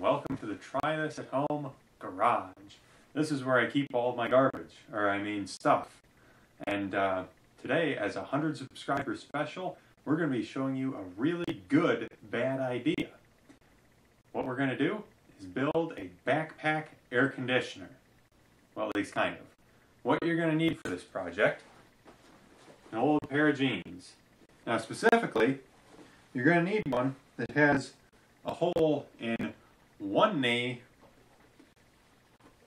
welcome to the Try This at Home garage. This is where I keep all my garbage, or I mean stuff. And uh, today, as a 100 subscriber special, we're going to be showing you a really good bad idea. What we're going to do is build a backpack air conditioner. Well, at least kind of. What you're going to need for this project, an old pair of jeans. Now specifically, you're going to need one that has a hole in one knee,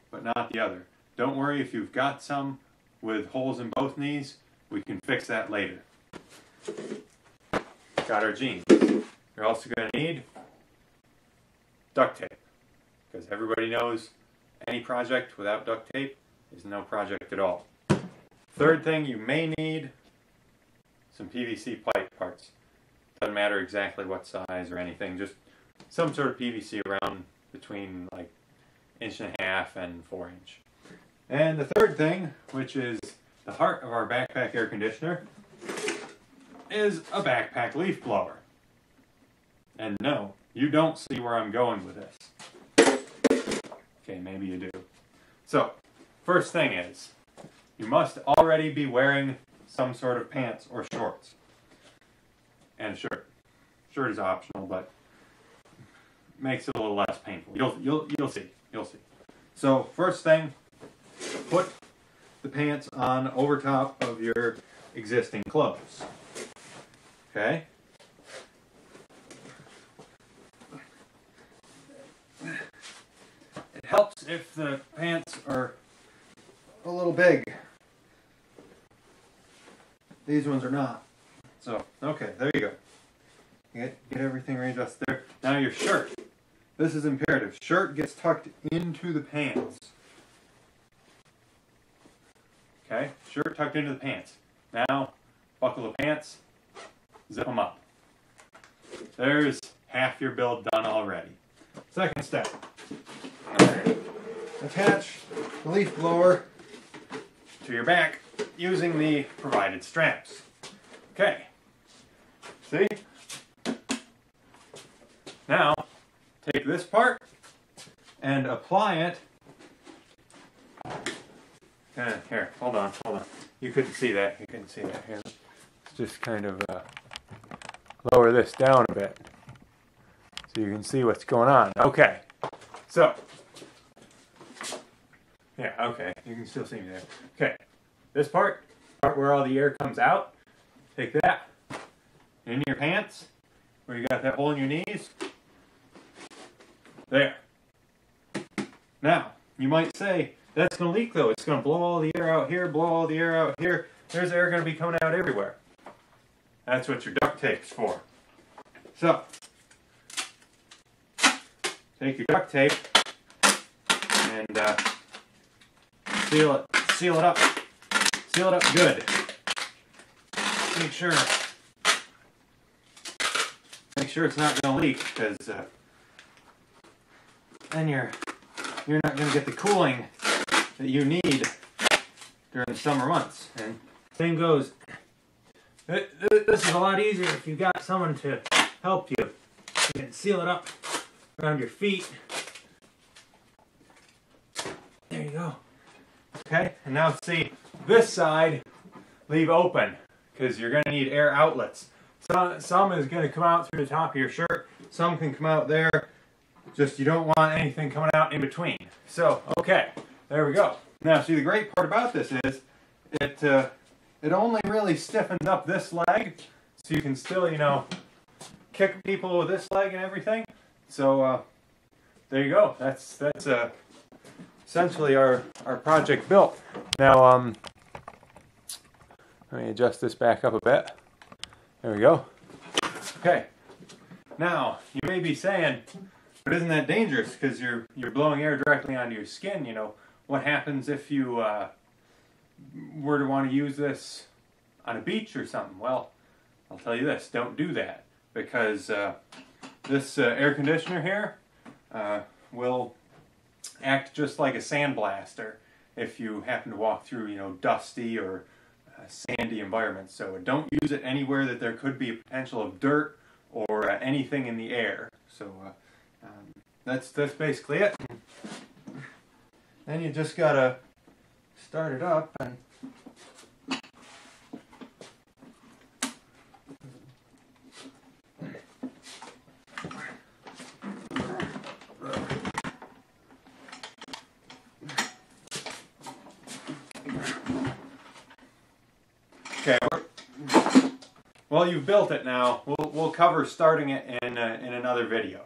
but not the other. Don't worry if you've got some with holes in both knees, we can fix that later. Got our jeans. You're also going to need duct tape, because everybody knows any project without duct tape is no project at all. Third thing you may need some PVC pipe parts. Doesn't matter exactly what size or anything, just some sort of PVC around between like inch and a half and four inch. And the third thing, which is the heart of our backpack air conditioner, is a backpack leaf blower. And no, you don't see where I'm going with this. Okay, maybe you do. So, first thing is, you must already be wearing some sort of pants or shorts. And shirt. Shirt is optional, but makes it a little less painful. You'll you'll you'll see. You'll see. So first thing, put the pants on over top of your existing clothes. Okay? It helps if the pants are a little big. These ones are not. So, okay, there you go. Get, get everything readjusted there. Now your shirt. This is imperative. Shirt gets tucked into the pants. Okay, shirt tucked into the pants. Now, buckle the pants, zip them up. There's half your build done already. Second step. Attach the leaf blower to your back using the provided straps. Okay. See? Now, take this part and apply it. Uh, here, hold on, hold on. You couldn't see that. You couldn't see that. Here, let's just kind of uh, lower this down a bit so you can see what's going on. Okay, so yeah, okay, you can still see me there. Okay, this part, part where all the air comes out, take that in your pants where you got that hole in your knees. There. Now, you might say, that's going to leak though. It's going to blow all the air out here, blow all the air out here. There's air going to be coming out everywhere. That's what your duct tape's for. So, take your duct tape and uh, seal it, seal it up, seal it up good. Make sure, make sure it's not going to leak because uh, then you're you're not going to get the cooling that you need during the summer months. And same goes. This is a lot easier if you've got someone to help you. You can seal it up around your feet. There you go. Okay, and now see this side leave open because you're going to need air outlets. Some, some is going to come out through the top of your shirt. Some can come out there. Just you don't want anything coming out in between. So, okay, there we go. Now, see, the great part about this is it uh, it only really stiffens up this leg, so you can still, you know, kick people with this leg and everything. So, uh, there you go. That's that's uh, essentially our our project built. Now, um, let me adjust this back up a bit. There we go. Okay. Now, you may be saying, but isn't that dangerous? Because you're you're blowing air directly onto your skin. You know what happens if you uh, were to want to use this on a beach or something? Well, I'll tell you this: don't do that because uh, this uh, air conditioner here uh, will act just like a sandblaster if you happen to walk through, you know, dusty or uh, sandy environments. So don't use it anywhere that there could be a potential of dirt or uh, anything in the air. So um, that's that's basically it. Then you just gotta start it up and. Okay, well you've built it now. We'll, we'll cover starting it in, uh, in another video.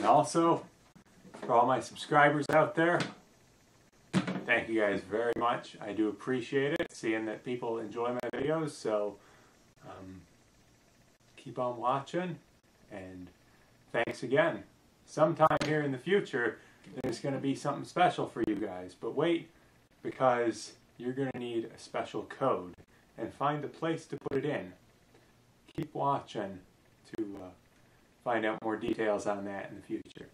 also, for all my subscribers out there, thank you guys very much. I do appreciate it, seeing that people enjoy my videos, so um, keep on watching, and thanks again. Sometime here in the future, there's going to be something special for you guys, but wait, because you're going to need a special code, and find a place to put it in. Keep watching to... Uh, find out more details on that in the future.